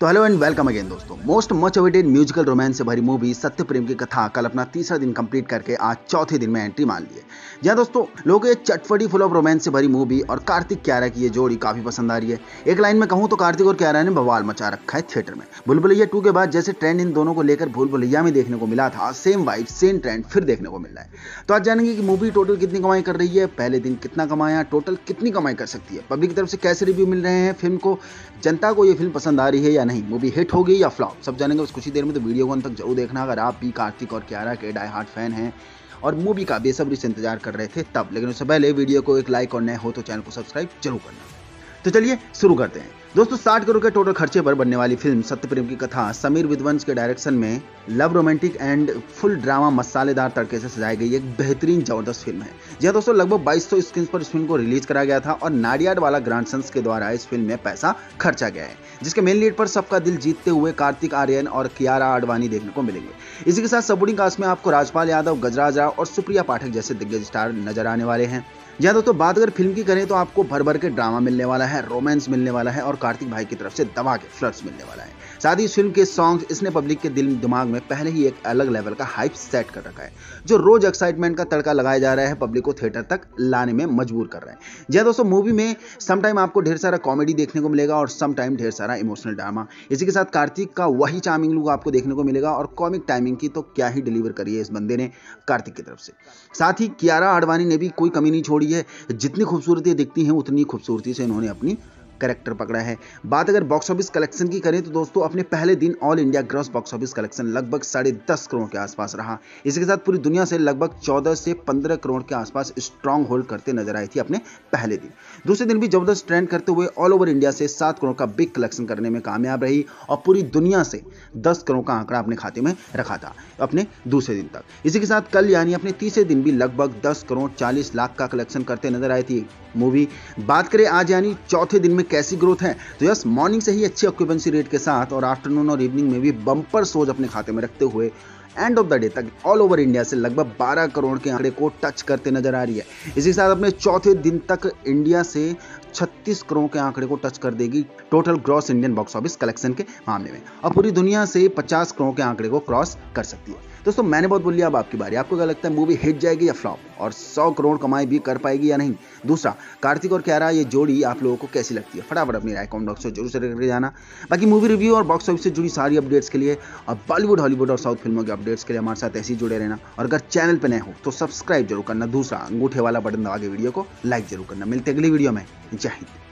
तो hello and welcome again दोस्तों। Most much awaited musical romance से भरी मूवी सत्य प्रेम की कथा कल अपना तीसरा दिन कंप्लीट करके आज चौथे दिन में एंट्री मान लिए। जहाँ दोस्तों, लोगों ये चटपटी फुल ऑफ़ रोमांस से भरी मूवी और कार्तिक क्यारा की ये जोड़ी काफ़ी पसंद आ रही है। एक लाइन में कहूँ तो कार्तिक और क्यारा ने बवाल मचा रखा है थिएटर में। भूल भुलैया टू के बाद जैसे ट्रेंड इन दोनों को लेकर भूल भुलैया में देखने को मिला था सेम वाइब सेम ट्रेंड फिर देखने को मिल रहा है। तो आज जानेंगे कि मूवी टोटल कितनी कमाई कर रही है, पहले दिन कितना कमाया टोटल कितनी कमाई कर सकती है पब्लिक की तरफ़ से कैसे रिव्यू मिल रहे हैं फ़िल्म को, जनता को ये फ़िल्म पसंद आ रही है या नहीं मूवी हिट होगी या फ्लॉप सब जानेंगे, बस कुछ ही देर में तो वीडियो को अंत तक ज़रूर देखना। अगर आप भी कार्तिक और क्यारा के डाई हार्ट फ़ैन हैं और मूवी का बेसब्री से इंतज़ार कर रहे थे तब, लेकिन उससे पहले वीडियो को एक लाइक और नए हो तो चैनल को सब्सक्राइब ज़रूर करना। तो चलिए, शुरू करते हैं। दोस्तों, साठ करोड़ के टोटल खर्चे पर बनने वाली फ़िल्म सत्यप्रेम की कथा समीर विद्वंस के डायरेक्शन में love romantic and full drama मसालेदार तड़के से सजाई गई एक बेहतरीन ज़बरदस्त फ़िल्म है। जी दोस्तों, लगभग 2200 स्क्रीन पर इस फ़िल्म को रिलीज़ करा गया था और नाडियाड वाला ग्रांड सन्स के द्वारा इस फ़िल्म में पैसा खर्चा गया है, जिसके मेन लीड पर सबका दिल जीतते हुए कार्तिक आर्यन और कियारा आडवाणी देखने को मिलेंगे। इसी के साथ सपोर्टिंग कास्ट में आपको राजपाल यादव, गजराज राव और सुप्रिया पाठक जैसे दिग्गज स्टार नज़र आने वाले हैं। जहाँ दोस्तों, बात अगर फ़िल्म की करें तो आपको भर भर के ड्रामा मिलने वाला है रोमांस मिलने वाला है और कार्तिक भाई की तरफ़ से दबा के फ्लर्ट्स मिलने वाला है। साथ ही इस फ़िल्म के सॉन्ग इसने पब्लिक के दिल दिमाग में पहले ही एक अलग लेवल का हाइप सेट कर रखा है, जो रोज एक्साइटमेंट का तड़का लगाया जा रहा है पब्लिक को थिएटर तक लाने में मजबूर कर रहे हैं। जहाँ दोस्तों मूवी में समटाइम आपको ढेर सारा कॉमेडी देखने को मिलेगा और सम टाइम ढेर सारा इमोशनल ड्रामा इसी के साथ कार्तिक का वही चार्मिंग लुक आपको देखने को मिलेगा और कॉमिक टाइमिंग की तो क्या ही डिलीवर करी है इस बंदे ने कार्तिक की तरफ़ से। साथ ही कियारा आडवाणी ने भी कोई कमी नहीं छोड़ी है। जितनी खूबसूरती दिखती हैं, उतनी खूबसूरती से इन्होंने अपनी करेक्टर पकड़ा है। बात अगर बॉक्स ऑफ़िस कलेक्शन की करें तो दोस्तों, अपने पहले दिन all India gross box office collection लगभग साढ़े दस करोड़ के आसपास रहा। इसके साथ पूरी दुनिया से लगभग चौदह से पंद्रह करोड़ के आसपास स्ट्रॉन्ग होल्ड करते नज़र आई थी अपने पहले दिन। दूसरे दिन भी ज़बरदस्त ट्रेंड करते हुए ऑल ओवर इंडिया से सात करोड़ का बिग कलेक्शन करने में कामयाब रही और पूरी दुनिया से दस करोड़ का आंकड़ा अपने खाते में रखा था अपने दूसरे दिन तक। इसी के साथ कल यानी अपने तीसरे दिन भी लगभग दस करोड़ चालीस लाख का कलेक्शन करते नज़र आई थी मूवी बात करें आज यानी चौथे दिन में कैसी ग्रोथ है? तो यस मॉर्निंग से ही अच्छी ऑक्यूपेंसी रेट के साथ और आफ्टरनून और इवनिंग में भी बम्पर सोच अपने खाते में रखते हुए एंड ऑफ़ द डे तक ऑल ओवर इंडिया से लगभग 12 करोड़ के आंकड़े को टच करते नज़र आ रही है। इसी साथ अपने चौथे दिन तक इंडिया से 36 करोड़ के आंकड़े को टच कर देगी total gross Indian box office collection के मामले में। और पूरी दुनिया से 50 करोड़ के आंकड़े को क्रॉस कर सकती है। दोस्तों, मैंने बहुत बोल लिया अब आपकी बारी। आपको क्या लगता है मूवी हिट जाएगी या फ्लॉप और 100 करोड़ कमाई भी कर पाएगी या नहीं? दूसरा, कार्तिक और क्यारा ये जोड़ी आप लोगों को कैसी लगती है? फटाफट अपनी राय कॉमेंट बॉक्स में ज़रूर से करके जाना। बाकी मूवी रिव्यू और बॉक्स ऑफ़िस से जुड़ी सारी अपडेट्स के लिए और बॉलीवुड हॉलीवुड और साउथ फ़िल्मों के अपडेट्स के लिए हमारे साथ ऐसे ही जुड़े रहना। और अगर चैनल पर नए हो तो सब्सक्राइब ज़रूर करना। दूसरा, अंगूठे वाला बटन दबा के वीडियो को लाइक ज़रूर करना। मिलते अगली वीडियो में। जय हिंद।